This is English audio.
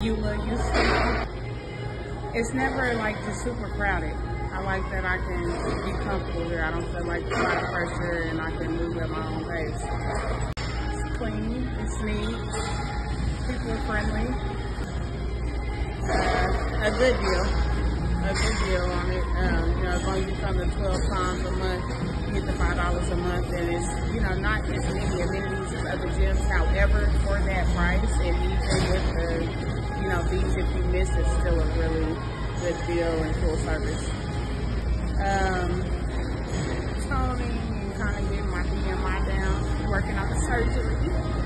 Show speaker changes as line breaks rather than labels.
Eula used to. It's never like just super crowded. I like that I can be comfortable here. I don't feel like a lot of pressure and I can move at my own pace. It's clean, it's neat, people are friendly. Uh, a good deal. A good deal on it. Um, you know, as long as you come to 12 times a month, you get the $5 a month and it's, you know, not as many amenities as other gyms. However, for that price you it's still a really good deal and full service. Um, toning and kind of getting my BMI down, working on the surgery